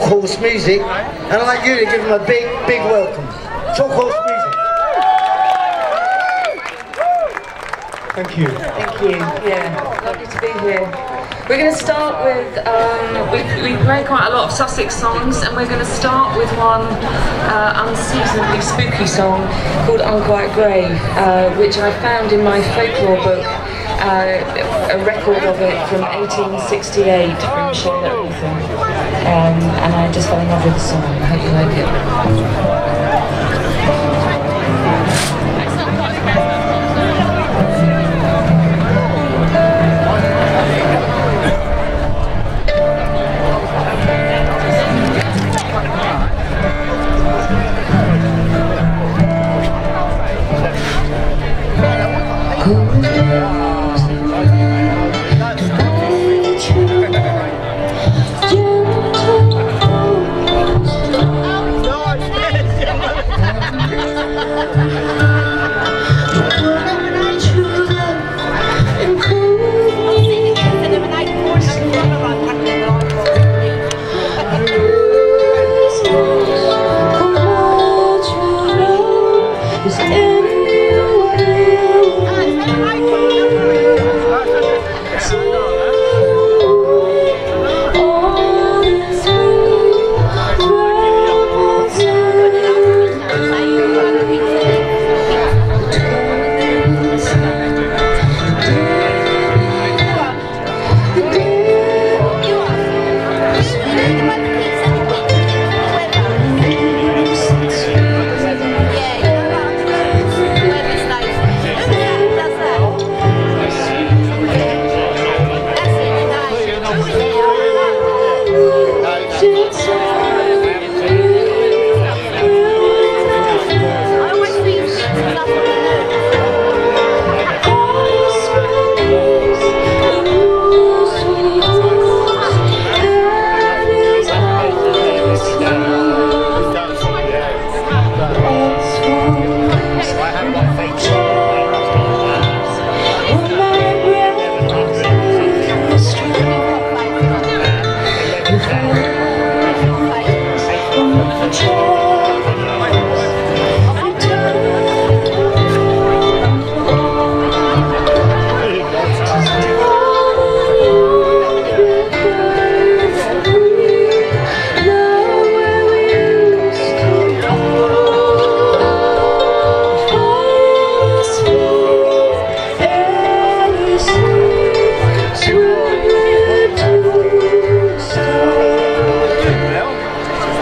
Horse Music, and I'd like you to give them a big, big welcome. Chalk Horse Music. Thank you. Thank you. Yeah, lovely to be here. We're going to start with, um, we, we play quite a lot of Sussex songs, and we're going to start with one uh, unseasonably spooky song called Unquiet Grave, uh, which I found in my folklore book, uh, a record of it from 1868 from Charlotte. Um, and I just fell in love with the song. I hope you like it.